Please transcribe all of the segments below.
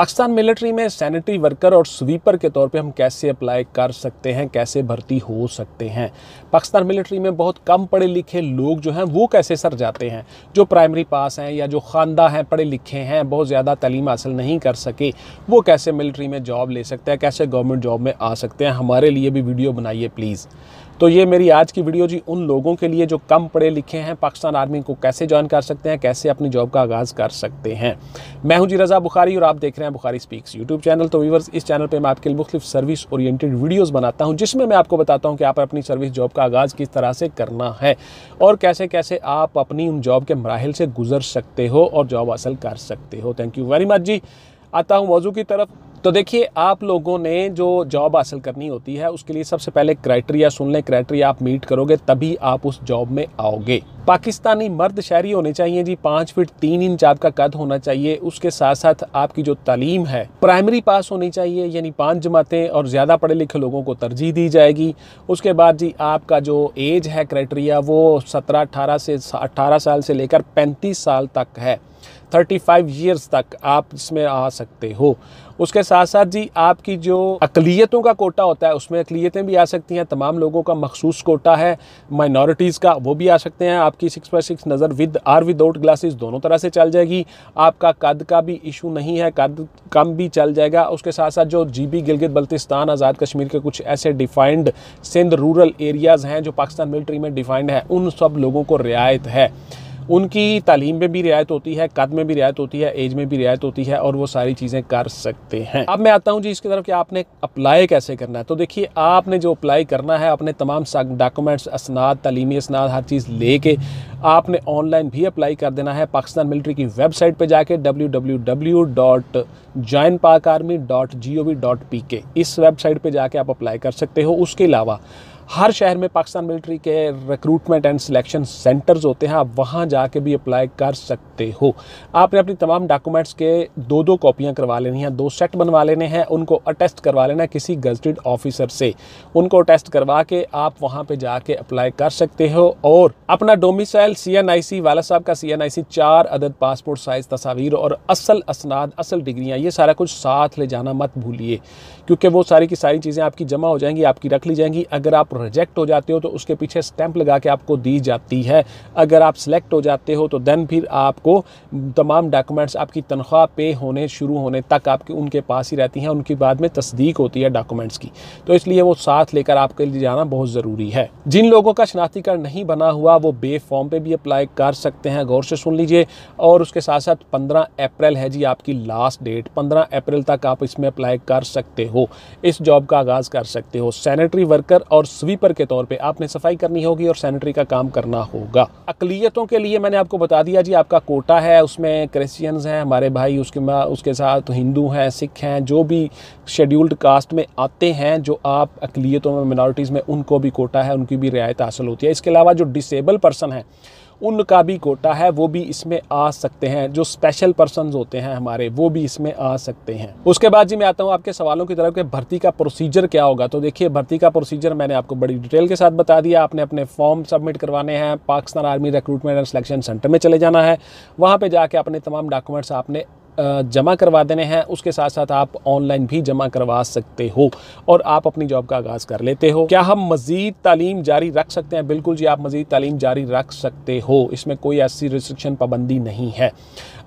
Pakistan military में sanitary worker और sweeper के तौर पे हम कैसे अप्लाई कर सकते हैं, कैसे भर्ती हो सकते हैं? पाकिस्तान मिलिट्री में बहुत कम पढ़े लिखे लोग जो हैं, वो कैसे सर जाते हैं? जो प्राइमरी पास हैं या जो खानदा हैं पढ़े लिखे हैं, बहुत ज़्यादा तालीम हासिल नहीं कर सके, वो कैसे मिलिट्री में जॉब ले सकते हैं, कैसे गवर्नमेंट जॉब में आ सकते हैं? हमारे लिए भी वीडियो बनाइए, प्लीज़। तो ये मेरी आज की वीडियो जी उन लोगों के लिए जो कम पढ़े लिखे हैं पाकिस्तान आर्मी को कैसे ज्वाइन कर सकते हैं, कैसे अपनी जॉब का आगाज़ कर सकते हैं। मैं हूँ जी रज़ा बुखारी और आप देख रहे हैं बुखारी स्पीक्स यूट्यूब चैनल। तो व्यूवर्स, इस चैनल पर मैं आपके लिए मुख्तलिफ़ सर्विस ओरिएंटेड वीडियोज़ बनाता हूँ, जिसमें मैं आपको बताता हूँ कि आप अपनी सर्विस जॉब का आगाज़ किस तरह से करना है और कैसे कैसे आप अपनी उन जॉब के मराहल से गुजर सकते हो और जॉब हासिल कर सकते हो। थैंक यू वेरी मच जी। आता हूँ मौजू की तरफ़। तो देखिए, आप लोगों ने जो जॉब हासिल करनी होती है, उसके लिए सबसे पहले क्राइटेरिया सुन लें। क्राइटेरिया आप मीट करोगे, तभी आप उस जॉब में आओगे। पाकिस्तानी मर्द शहरी होने चाहिए जी। पाँच फीट तीन इंच आपका कद होना चाहिए। उसके साथ साथ आपकी जो तालीम है प्राइमरी पास होनी चाहिए। यानी पाँच जमातें और ज़्यादा पढ़े लिखे लोगों को तरजीह दी जाएगी। उसके बाद जी, आपका जो एज है क्राइटेरिया वो सत्रह, अठारह से अट्ठारह साल से लेकर पैंतीस साल तक है। थर्टी फाइव ईयर्स तक आप इसमें आ सकते हो। उसके साथ साथ जी, आपकी जो अकलीतों का कोटा होता है, उसमें अकलीतें भी आ सकती हैं, तमाम लोगों का मखसूस कोटा है माइनॉरिटीज़ का वो भी आ सकते हैं, आपकी सिक्स बाई सिक्स नज़र विद आर विदाउट ग्लासेस दोनों तरह से चल जाएगी, आपका कद का भी इशू नहीं है, कद कम भी चल जाएगा, उसके साथ साथ जो जी बी गिलगित बल्तिस्तान आज़ाद कश्मीर के कुछ ऐसे डिफाइंड सिंध रूरल एरियाज़ हैं, जो पाकिस्तान मिलिट्री में डिफाइंड है, उन सब लोगों को रियायत है। उनकी तालीम में भी रियायत होती है, कद में भी रियायत होती है, एज में भी रियायत होती है और वो सारी चीज़ें कर सकते हैं। अब मैं आता हूँ जी इसकी तरफ़ कि आपने अप्लाई कैसे करना है। तो देखिए, आपने जो अप्लाई करना है, अपने तमाम डॉक्यूमेंट्स असनाद, तलीमी असनाद, हर चीज़ ले के आपने ऑनलाइन भी अप्लाई कर देना है। पाकिस्तान मिलिट्री की वेबसाइट पर जाके W W W dot Pak army dot G O V dot P K इस वेबसाइट पर जाके आप अप्लाई कर सकते हो। उसके अलावा हर शहर में पाकिस्तान मिलिट्री के रिक्रूटमेंट एंड सिलेक्शन सेंटर्स होते हैं। आप वहाँ जाके भी अप्लाई कर सकते हो। आपने अपनी तमाम डॉक्यूमेंट्स के दो दो कॉपियाँ करवा लेनी हैं, दो सेट बनवा लेने हैं, उनको अटेस्ट करवा लेना है किसी गजटेड ऑफिसर से। उनको अटेस्ट करवा के आप वहाँ पर जाके अप्लाई कर सकते हो। और अपना डोमिसाइल सी एन आई सी वाला साहब का सी एन आई सी चार अदद पासपोर्ट साइज़ तस्वीर और असल असनाद, असल डिग्रियाँ, ये सारा कुछ साथ ले जाना मत भूलिए। क्योंकि वो सारी की सारी चीज़ें आपकी जमा हो जाएँगी, आपकी रख ली जाएँगी। अगर आप रिजेक्ट हो जाते हो तो उसके पीछे स्टैंप लगा के आपको दी जाती है। अगर आप सिलेक्ट हो जाते हो तो देन फिर आपको तमाम डॉक्यूमेंट्स आपकी तनख्वाह पे होने, शुरू होने तक आपकी, उनके पास ही रहती हैं, उनकी बाद में तस्दीक होती है डॉक्यूमेंट्स की। तो इसलिए वो साथ लेकर आपके लिए जाना बहुत ज़रूरी है। जिन लोगों का शनाख्ती कार्ड नहीं बना हुआ, वो बे फॉर्म पर भी अप्लाई कर सकते हैं, गौर से सुन लीजिए। और उसके साथ साथ पंद्रह अप्रैल है जी, आपकी लास्ट डेट पंद्रह अप्रैल तक आप इसमें अप्लाई कर सकते हो, इस जॉब का आगाज़ कर सकते हो। सैनिटरी वर्कर और स्वीपर के तौर पे आपने सफ़ाई करनी होगी और सैनिटरी का काम करना होगा। अकलीतों के लिए मैंने आपको बता दिया जी, आपका कोटा है, उसमें क्रिश्चियंस हैं, हमारे भाई, उसके उसके साथ हिंदू हैं, सिख हैं, जो भी शेड्यूल्ड कास्ट में आते हैं, जो आप अकलीतों में मिनॉरिटीज़ में, उनको भी कोटा है, उनकी भी रियायत हासिल होती है। इसके अलावा जो डिसेबल पर्सन है उनका भी कोटा है, वो भी इसमें आ सकते हैं। जो स्पेशल पर्सन होते हैं हमारे, वो भी इसमें आ सकते हैं। उसके बाद जी मैं आता हूँ आपके सवालों की तरफ़ कि भर्ती का प्रोसीजर क्या होगा? तो देखिए, भर्ती का प्रोसीजर मैंने आपको बड़ी डिटेल के साथ बता दिया। आपने अपने फॉर्म सबमिट करवाने हैं Pakistan army recruitment and selection centre में चले जाना है। वहाँ पर जाके अपने तमाम डॉक्यूमेंट्स आपने जमा करवा देने हैं, उसके साथ साथ आप ऑनलाइन भी जमा करवा सकते हो और आप अपनी जॉब का आगाज़ कर लेते हो। क्या हम मज़ीद तालीम जारी रख सकते हैं? बिल्कुल जी, आप मज़ीद तालीम जारी रख सकते हो। इसमें कोई ऐसी रिस्ट्रिक्शन पाबंदी नहीं है।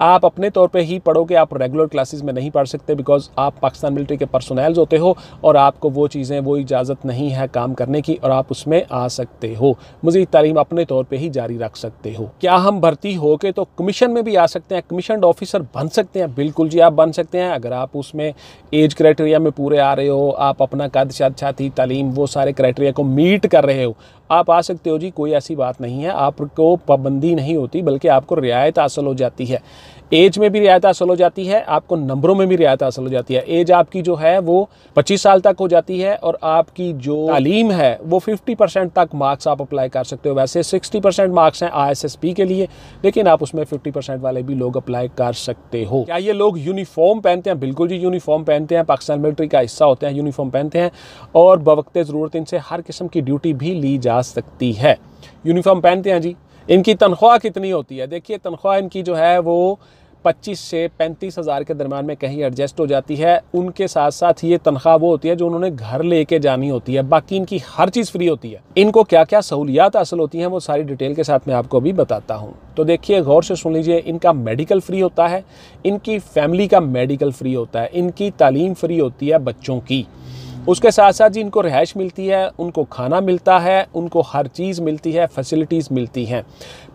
आप अपने तौर पे ही पढ़ोगे, आप रेगुलर क्लासेस में नहीं पढ़ सकते बिकॉज़ आप पाकिस्तान मिलिट्री के पर्सनैल्स होते हो और आपको वो चीज़ें, वो इजाज़त नहीं है काम करने की और आप उसमें आ सकते हो। मज़ीद तालीम अपने तौर पर ही जारी रख सकते हो। क्या हम भर्ती हो के तो कमीशन में भी आ सकते हैं? कमीशन ऑफिसर बन सकते हैं? बिल्कुल जी आप बन सकते हैं। अगर आप उसमें एज क्राइटेरिया में पूरे आ रहे हो, आप अपना कद, शाद, छाती, तालीम वो सारे क्राइटेरिया को मीट कर रहे हो आप आ सकते हो जी, कोई ऐसी बात नहीं है। आपको पाबंदी नहीं होती, बल्कि आपको रियायत हासिल हो जाती है। एज में भी रियायत हासिल हो जाती है, आपको नंबरों में भी रियायत हासिल हो जाती है। एज आपकी जो है, वो 25 साल तक हो जाती है और आपकी जो तालीम है, वो 50 परसेंट तक मार्क्स आप अप्लाई कर सकते हो। वैसे 60 परसेंट मार्क्स हैं आईएसएसपी के लिए, लेकिन आप उसमें 50 परसेंट वाले भी लोग अप्लाई कर सकते हो। क्या ये लोग यूनिफॉर्म पहनते हैं? बिल्कुल जी, यूनिफॉर्म पहनते हैं। पाकिस्तान मिलिट्री का हिस्सा होते हैं, यूनिफॉर्म पहनते हैं और बवक्त ज़रूरत इनसे हर किस्म की ड्यूटी भी ली जा सकती है। यूनिफॉर्म पहनते हैं जी? इनकी तनख्वाह कितनी होती है? देखिए, तनख्वाह इनकी जो है वो पच्चीस से पैंतीस हज़ार के दरमियान में कहीं एडजस्ट हो जाती है। उनके साथ साथ ये तनख्वाह वो होती है जो उन्होंने घर लेके जानी होती है। बाकी इनकी हर चीज़ फ्री होती है। इनको क्या क्या सहूलियात हासिल होती हैं वो सारी डिटेल के साथ मैं आपको अभी बताता हूँ। तो देखिए, गौर से सुन लीजिए, इनका मेडिकल फ्री होता है, इनकी फैमिली का मेडिकल फ्री होता है, इनकी तालीम फ्री होती है बच्चों की। उसके साथ साथ जी इनको रिहाइश मिलती है, उनको खाना मिलता है, उनको हर चीज़ मिलती है, फैसिलिटीज़ मिलती हैं।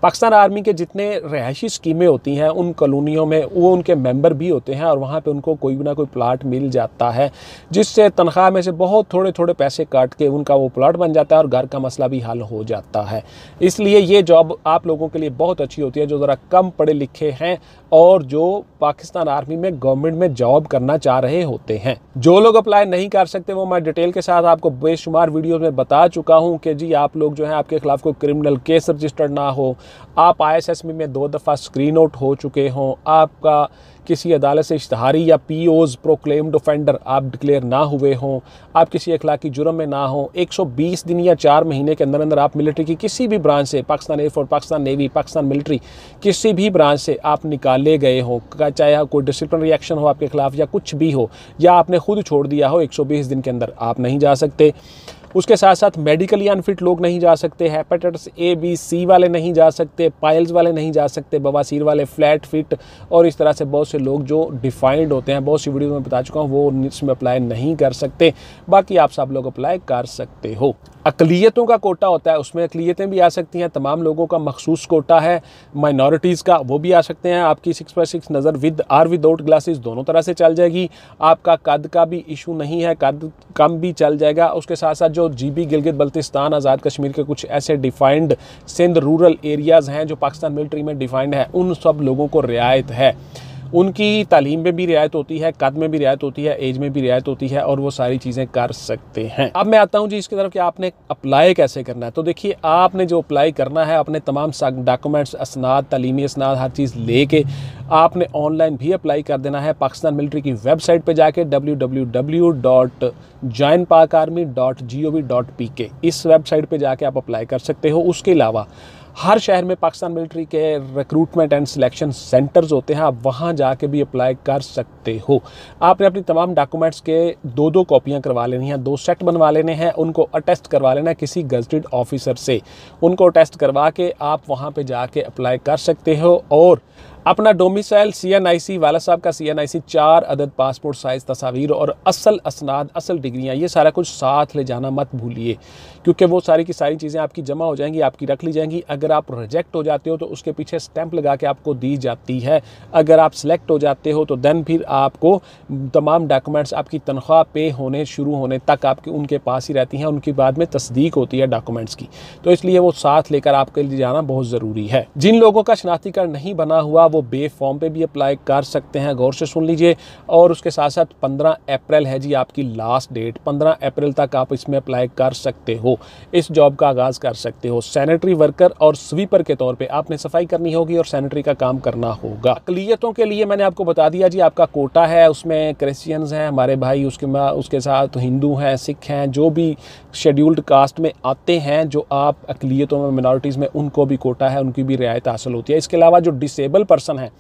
पाकिस्तान आर्मी के जितने रहायशी स्कीमें होती हैं, उन कॉलोनियों में वो उनके मेंबर भी होते हैं और वहाँ पे उनको कोई ना कोई प्लाट मिल जाता है, जिससे तनख्वाह में से बहुत थोड़े थोड़े पैसे काट के उनका वो प्लाट बन जाता है और घर का मसला भी हल हो जाता है। इसलिए ये जॉब आप लोगों के लिए बहुत अच्छी होती है, जो ज़रा कम पढ़े लिखे हैं और जो पाकिस्तान आर्मी में गवर्नमेंट में जॉब करना चाह रहे होते हैं। जो लोग अप्लाई नहीं कर सकते, वो मैं डिटेल के साथ आपको बेशुमार वीडियो में बता चुका हूँ कि जी आप लोग जो है, आपके खिलाफ कोई क्रिमिनल केस रजिस्टर्ड ना हो आप आईएसएस में दो दफ़ा स्क्रीन आउट हो चुके हों। आपका किसी अदालत से इश्तहारी या पी ओज़ प्रोक्लेम्ड ऑफेंडर आप डिक्लेयर ना हुए हों। आप किसी अखलाकी जुर्म में ना हो। 120 दिन या चार महीने के अंदर अंदर आप मिलिट्री की किसी भी ब्रांच से Pakistan air force Pakistan navy Pakistan military किसी भी ब्रांच से आप निकाले गए हो। चाहे कोई डिसिप्लिन रिएक्शन हो आपके खिलाफ या कुछ भी हो, या आपने खुद छोड़ दिया हो 120 दिन के अंदर, आप नहीं जा सकते। उसके साथ साथ मेडिकली अनफिट लोग नहीं जा सकते हेपेटाइटिस ए बी सी वाले नहीं जा सकते पाइल्स वाले नहीं जा सकते, बवासीर वाले फ्लैट फिट और इस तरह से बहुत से लोग जो डिफाइंड होते हैं, बहुत सी वीडियो में बता चुका हूँ, वो इसमें अप्लाई नहीं कर सकते। बाकी आप सब लोग अप्लाई कर सकते हो। अकलीतों का कोटा होता है, उसमें अकलीतें भी आ सकती हैं, तमाम लोगों का मखसूस कोटा है माइनॉरिटीज़ का वो भी आ सकते हैं, आपकी सिक्स बाई सिक्स नज़र विद आर विदाउट ग्लासेस दोनों तरह से चल जाएगी, आपका कद का भी इशू नहीं है, कद कम भी चल जाएगा, उसके साथ साथ जो जी बी गिलगित बल्तिस्तान आज़ाद कश्मीर के कुछ ऐसे डिफाइंड सिंध रूरल एरियाज़ हैं, जो पाकिस्तान मिलिट्री में डिफाइंड है, उन सब लोगों को रियायत है। उनकी तालीम में भी रियायत होती है, कद में भी रियायत होती है, एज में भी रियायत होती है और वो सारी चीज़ें कर सकते हैं। अब मैं आता हूँ जी इसकी तरफ़ कि आपने अप्लाई कैसे करना है। तो देखिए, आपने जो अप्लाई करना है अपने तमाम डॉक्यूमेंट्स असनाद, तलीमी असनाद, हर चीज़ ले के आपने ऑनलाइन भी अप्लाई कर देना है। पाकिस्तान मिलिट्री की वेबसाइट पर जाके W W W dot join Pak army dot G O V dot P K इस वेबसाइट पर जाके आप अप्लाई कर सकते हो। उसके अलावा हर शहर में पाकिस्तान मिलिट्री के रिक्रूटमेंट एंड सिलेक्शन सेंटर्स होते हैं। आप वहाँ जाके भी अप्लाई कर सकते हो। आपने अपनी तमाम डॉक्यूमेंट्स के दो दो कॉपियाँ करवा लेनी हैं, दो सेट बनवा लेने हैं, उनको अटेस्ट करवा लेना है किसी गजटेड ऑफिसर से। उनको अटेस्ट करवा के आप वहाँ पर जाके अप्लाई कर सकते हो और अपना डोमिसाइल सी एन आई सी वाला साहब का सी एन आई सी चार अदद पासपोर्ट साइज़ तस्वीर और असल असनाद, असल डिग्रियाँ, ये सारा कुछ साथ ले जाना मत भूलिए, क्योंकि वो सारी की सारी चीज़ें आपकी जमा हो जाएँगी, आपकी रख ली जाएँगी। अगर आप रिजेक्ट हो जाते हो तो उसके पीछे स्टैंप लगा के आपको दी जाती है। अगर आप सिलेक्ट हो जाते हो तो देन फिर आपको तमाम डॉक्यूमेंट्स आपकी तनख्वाह पे होने, शुरू होने तक आपके, उनके पास ही रहती हैं, उनकी बाद में तस्दीक होती है डॉक्यूमेंट्स की। तो इसलिए वो साथ लेकर आपके लिए जाना बहुत ज़रूरी है। जिन लोगों का शनाख्ती कार्ड नहीं बना हुआ वो बे फॉर्म पे भी अप्लाई कर सकते हैं, गौर से सुन लीजिए। और उसके साथ साथ 15 अप्रैल है जी आपकी लास्ट डेट 15 अप्रैल तक आप इसमें अप्लाई कर सकते हो, इस जॉब का आगाज़ कर सकते हो। सैनिटरी वर्कर और स्वीपर के तौर पर आपने सफ़ाई करनी होगी और सैनिटरी का काम करना होगा। अकलीतों के लिए मैंने आपको बता दिया जी, आपका कोटा है, उसमें क्रिश्चियंस हैं, हमारे भाई, उसके उसके साथ हिंदू हैं, सिख हैं, जो भी शेड्यूल्ड कास्ट में आते हैं, जो आप अकलीतों में मिनॉरिटीज़ में, उनको भी कोटा है, उनकी भी रियायत हासिल होती है। इसके अलावा जो डिसेबल पर्सन है।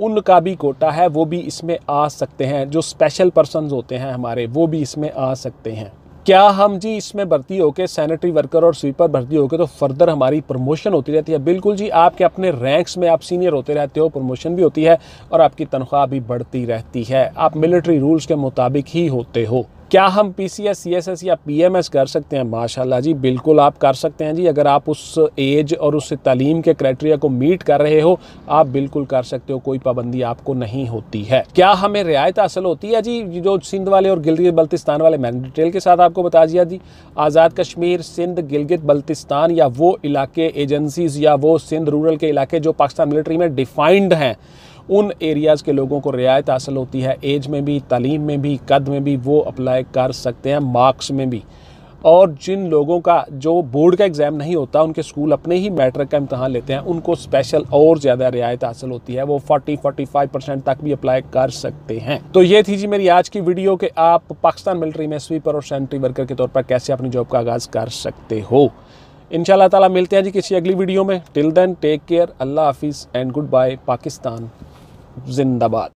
उनका भी कोटा है, वो भी इसमें आ सकते हैं। जो स्पेशल पर्सन होते हैं हमारे, वो भी इसमें आ सकते हैं। क्या हम जी इसमें भर्ती होकर सैनिटरी वर्कर और स्वीपर भर्ती होकर तो फर्दर हमारी प्रमोशन होती रहती है? बिल्कुल जी, आपके अपने रैंक्स में आप सीनियर होते रहते हो प्रमोशन भी होती है और आपकी तनख्वाह भी बढ़ती रहती है। आप मिलिट्री रूल्स के मुताबिक ही होते हो। क्या हम P C S C S S या पी एम एस कर सकते हैं? माशाल्लाह जी, बिल्कुल आप कर सकते हैं जी। अगर आप उस एज और उस तालीम के क्राइटेरिया को मीट कर रहे हो, आप बिल्कुल कर सकते हो। कोई पाबंदी आपको नहीं होती है। क्या हमें रियायत हासिल होती है जी? जो सिंध वाले और गिलगित बल्तिस्तान वाले, मैंने डिटेल के साथ आपको बता दिया जी। आज़ाद कश्मीर, सिंध, गिलगित बल्तिस्तान या वो इलाके एजेंसीज या वो सिंध रूरल के इलाके जो पाकिस्तान मिलिट्री में डिफाइंड हैं उन एरियाज़ के लोगों को रियायत हासिल होती है, एज में भी, तालीम में भी, कद में भी, वो अप्लाई कर सकते हैं मार्क्स में भी। और जिन लोगों का, जो बोर्ड का एग्ज़ाम नहीं होता, उनके स्कूल अपने ही मैट्रिक का इम्तहान लेते हैं, उनको स्पेशल और ज़्यादा रियायत हासिल होती है, वो 40 45 परसेंट तक भी अप्लाई कर सकते हैं। तो ये थी जी मेरी आज की वीडियो कि आप पाकिस्तान मिलिट्री में स्वीपर और सैनिटरी वर्कर के तौर पर कैसे अपनी जॉब का आगाज़ कर सकते हो। इन ताला मिलते हैं जी किसी अगली वीडियो में। टिल देन, टेक केयर, अल्लाह हाफिज़ एंड गुड बाय, पाकिस्तान। जिंदाबाद।